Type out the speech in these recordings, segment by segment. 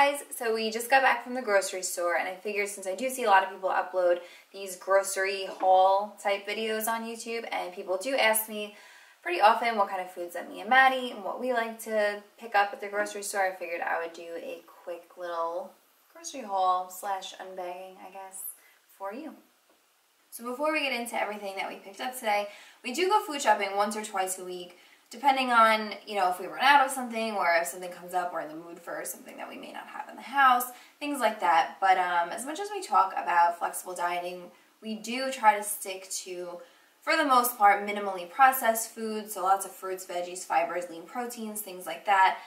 guys, so we just got back from the grocery store and I figured since I do see a lot of people upload these grocery haul type videos on YouTube and people do ask me pretty often what kind of foods that me and Maddie and what we like to pick up at the grocery store, I figured I would do a quick little grocery haul slash unbagging, I guess, for you. So before we get into everything that we picked up today, we do go food shopping once or twice a week depending on, you know, if we run out of something or if something comes up, we're in the mood for something that we may not have in the house, things like that. But um, as much as we talk about flexible dieting, we do try to stick to, for the most part, minimally processed foods, so lots of fruits, veggies, fibers, lean proteins, things like that.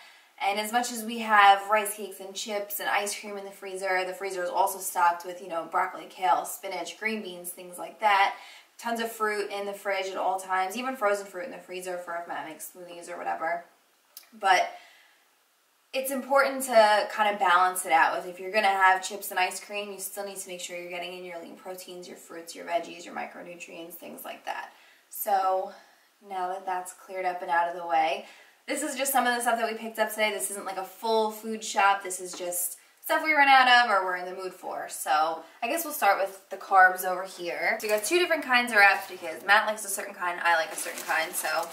And as much as we have rice cakes and chips and ice cream in the freezer, the freezer is also stocked with, you know, broccoli, kale, spinach, green beans, things like that tons of fruit in the fridge at all times, even frozen fruit in the freezer for if Matt makes smoothies or whatever. But it's important to kind of balance it out with if you're going to have chips and ice cream, you still need to make sure you're getting in your lean proteins, your fruits, your veggies, your micronutrients, things like that. So now that that's cleared up and out of the way, this is just some of the stuff that we picked up today. This isn't like a full food shop. This is just stuff we run out of or we're in the mood for. So I guess we'll start with the carbs over here. So we got two different kinds of wraps because Matt likes a certain kind, I like a certain kind, so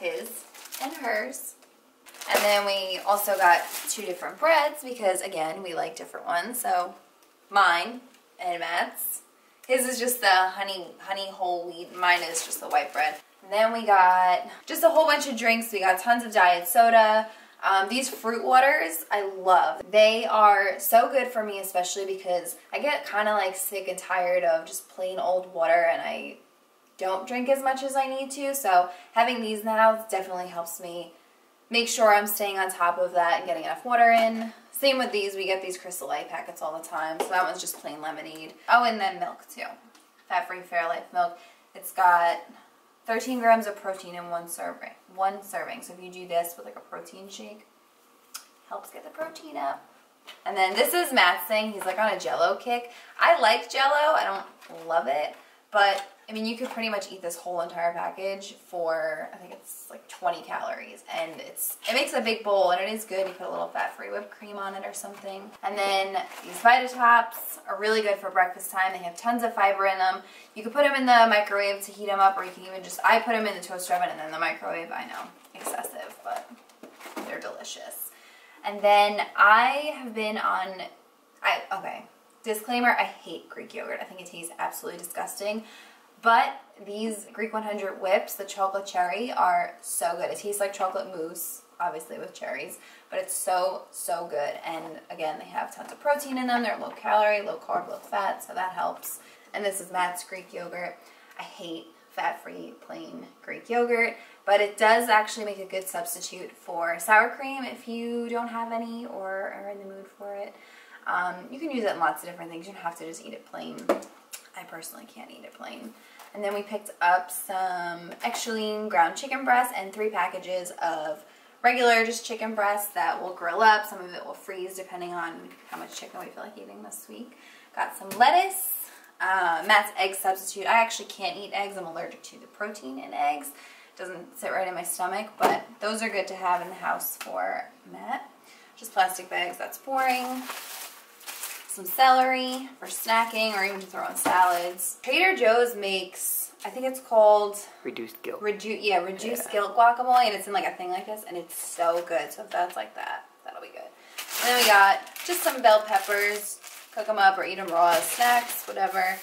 his and hers. And then we also got two different breads because again, we like different ones. So mine and Matt's. His is just the honey honey whole wheat. Mine is just the white bread. And then we got just a whole bunch of drinks. We got tons of diet soda, um, these fruit waters, I love. They are so good for me, especially because I get kind of like sick and tired of just plain old water and I don't drink as much as I need to. So having these now definitely helps me make sure I'm staying on top of that and getting enough water in. Same with these, we get these Crystal Light packets all the time. So that one's just plain lemonade. Oh, and then milk too. Fat-free Fairlife milk. It's got 13 grams of protein in one serving. One serving. So if you do this with like a protein shake, helps get the protein up. And then this is Matt's thing. He's like on a jello kick. I like jello. I don't love it. But I mean, you could pretty much eat this whole entire package for, I think it's like 20 calories. And it's it makes a big bowl and it is good. You put a little fat-free whipped cream on it or something. And then these Vitatops are really good for breakfast time. They have tons of fiber in them. You can put them in the microwave to heat them up or you can even just, I put them in the toaster oven and then the microwave. I know, excessive, but they're delicious. And then I have been on, I okay, disclaimer, I hate Greek yogurt. I think it tastes absolutely disgusting. But these Greek 100 whips, the chocolate cherry, are so good. It tastes like chocolate mousse, obviously with cherries, but it's so, so good. And again, they have tons of protein in them. They're low calorie, low carb, low fat, so that helps. And this is Matt's Greek yogurt. I hate fat-free plain Greek yogurt, but it does actually make a good substitute for sour cream if you don't have any or are in the mood for it. Um, you can use it in lots of different things. You don't have to just eat it plain. I personally can't eat it plain. And then we picked up some extra lean ground chicken breast and three packages of regular just chicken breast that will grill up. Some of it will freeze depending on how much chicken we feel like eating this week. Got some lettuce, uh, Matt's egg substitute. I actually can't eat eggs. I'm allergic to the protein in eggs. It doesn't sit right in my stomach, but those are good to have in the house for Matt. Just plastic bags, that's boring some celery for snacking or even to throw on salads. Trader Joe's makes, I think it's called... Reduced guilt. Redu yeah, reduced yeah. guilt guacamole, and it's in like a thing like this, and it's so good. So if that's like that, that'll be good. And then we got just some bell peppers. Cook them up or eat them raw as snacks, whatever.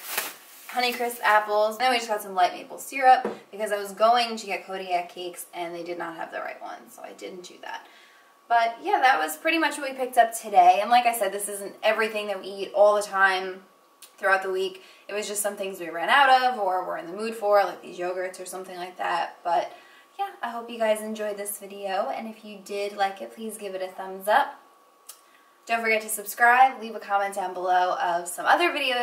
Honeycrisp apples. And then we just got some light maple syrup because I was going to get Kodiak cakes and they did not have the right one, so I didn't do that. But yeah, that was pretty much what we picked up today. And like I said, this isn't everything that we eat all the time throughout the week. It was just some things we ran out of or were in the mood for, like these yogurts or something like that. But yeah, I hope you guys enjoyed this video. And if you did like it, please give it a thumbs up. Don't forget to subscribe, leave a comment down below of some other video,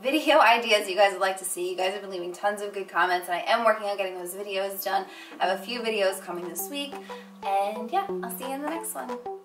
video ideas you guys would like to see. You guys have been leaving tons of good comments and I am working on getting those videos done. I have a few videos coming this week and yeah, I'll see you in the next one.